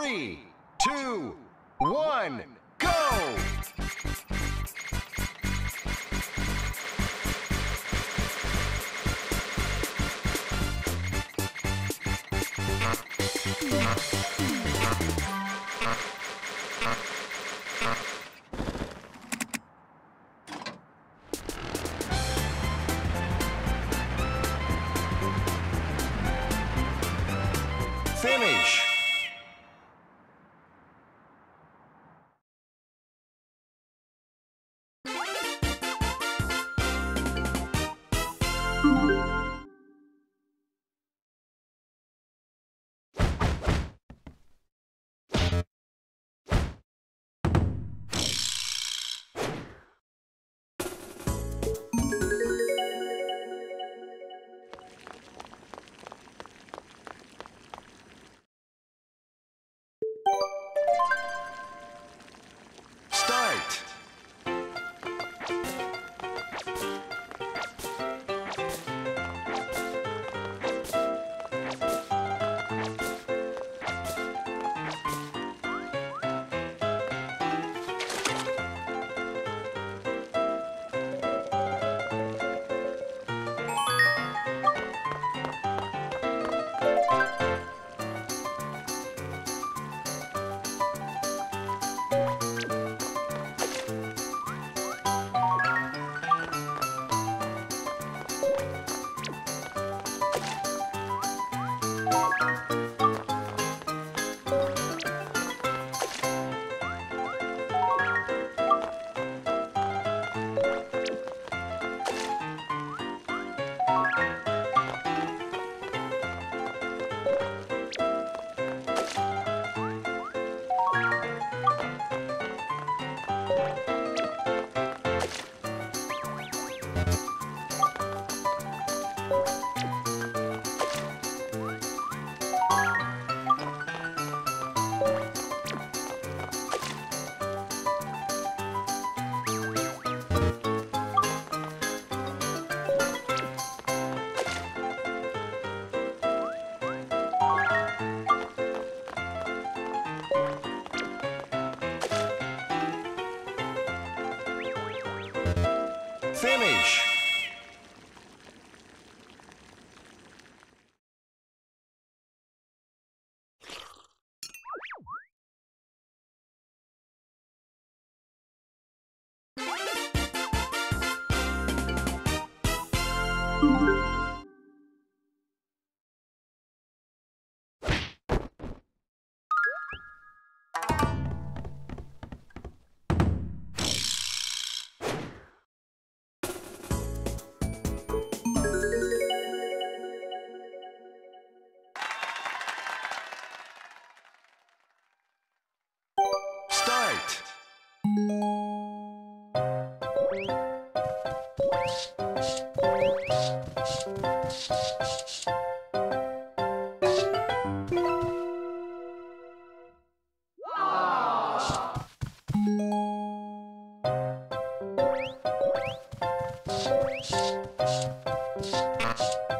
Three, two, one, Música Finish. Start.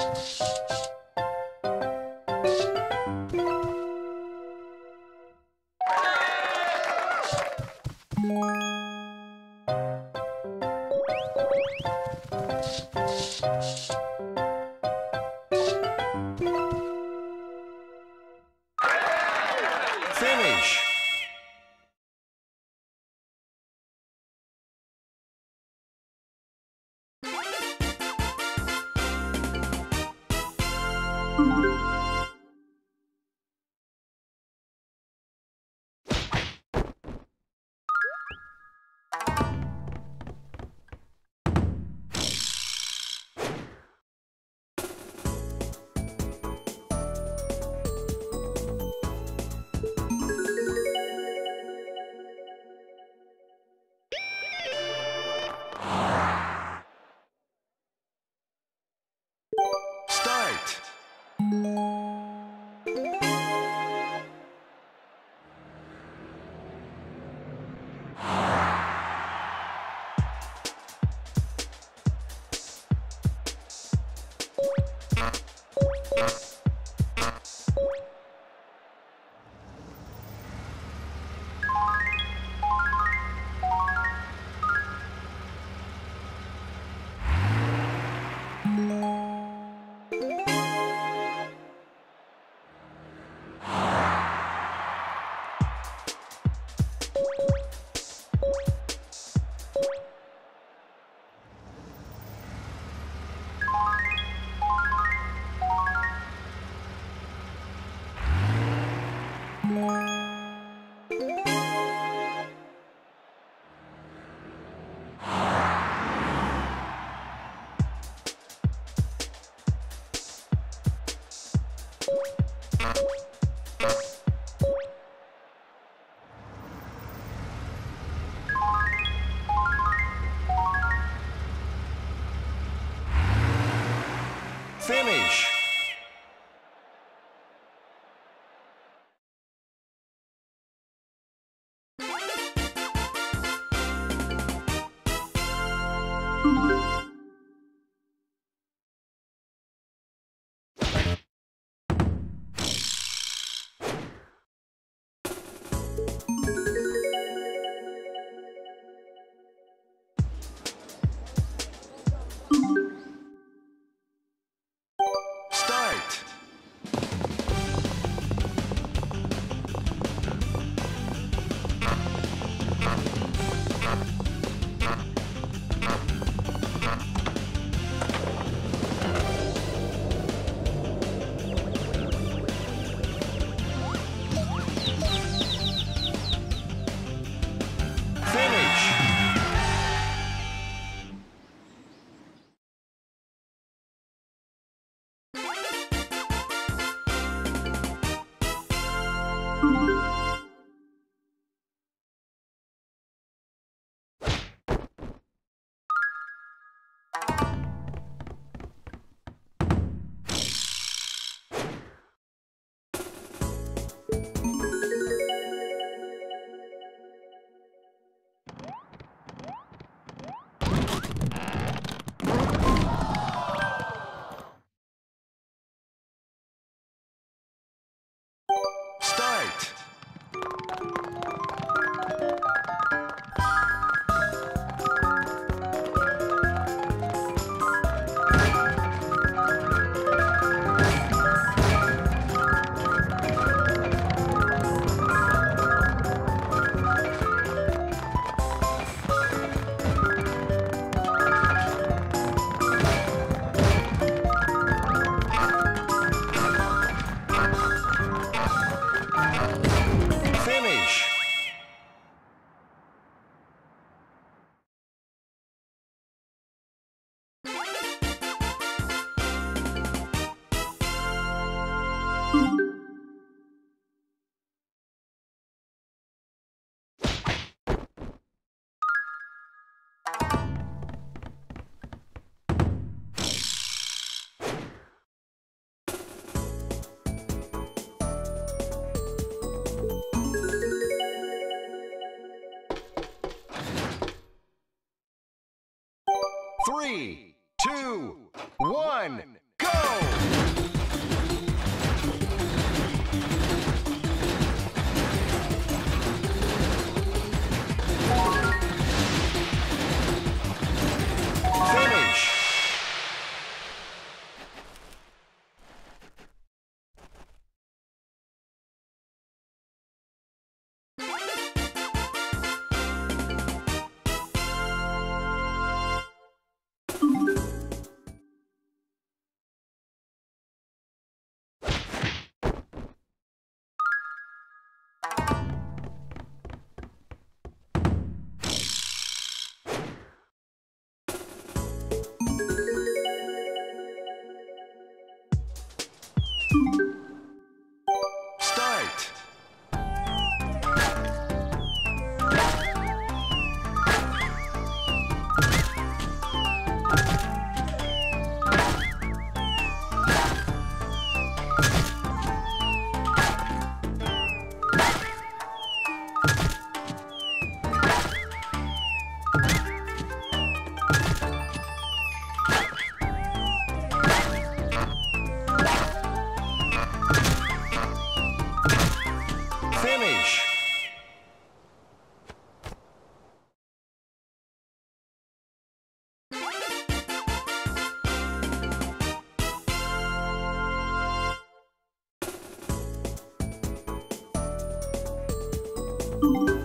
Finish. Start. Finish. Three, two, one, Start!